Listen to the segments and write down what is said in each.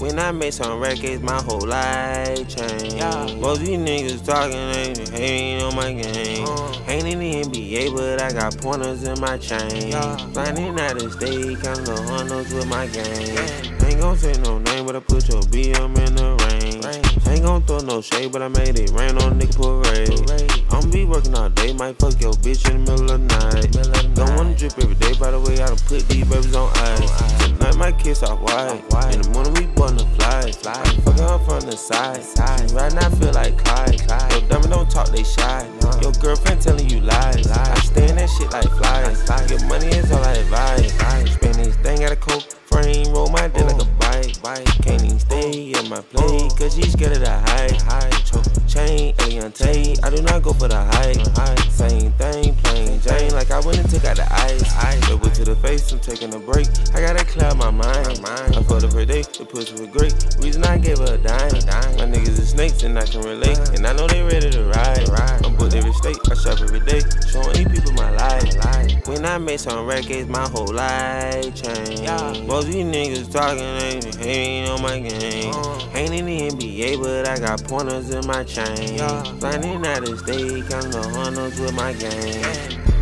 When I made some records, my whole life changed. Yeah. Most these niggas talking ain't hating on my game. Uh. Ain't in the NBA, but I got pointers in my chain. Yeah. Finding out the state, counting the hundreds with my game. Yeah. Ain't gon' say no name, but I put your BM in the rain no shade, but I made it rain on nigga parade. I'm be working all day, might fuck your bitch in the middle of night. Don't wanna drip every day, by the way, I done put these babies on ice. Tonight my kiss off white. In the morning we to fly. fly. Fuck her from the side. side. Right now I feel like Clyde. Clyde. Yo, dummy don't talk, they shy. Your girlfriend telling you lies. I stay in that shit like flies. Frame, roll my dick like a bike. bike. Can't even stay in my play, cause she scared of the height. High choke chain, alien I do not go for the height. Same thing, plain Jane, like I went and took out the ice. ice. Double to the face, I'm taking a break. I gotta clear my mind. I fucked up her day, the pussy was great. Reason I gave her a dime. My niggas are snakes and I can relate. And I know they ready to ride. I'm booked every state, I shop every day. Showing these people my life. I made some records, my whole life changed. Most these niggas talking, ain't hating on my game. Uh. Ain't in the NBA, but I got pointers in my chain. Flying out of state, counting the hundreds with my gang.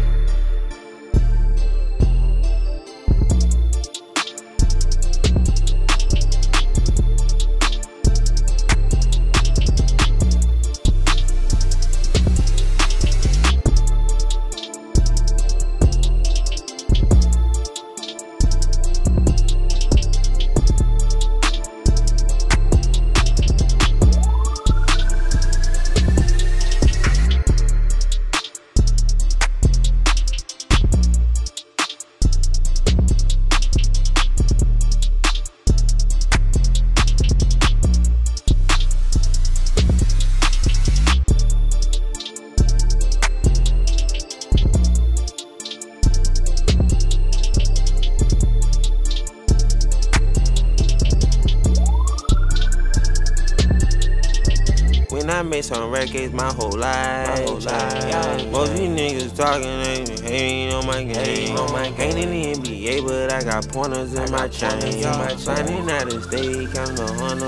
I made some records, my whole life. My whole life. Most these niggas talking, ain't hating on my game. On my Ain't in the NBA, but I got pointers in my chain. Finding out of state, counting the hundreds.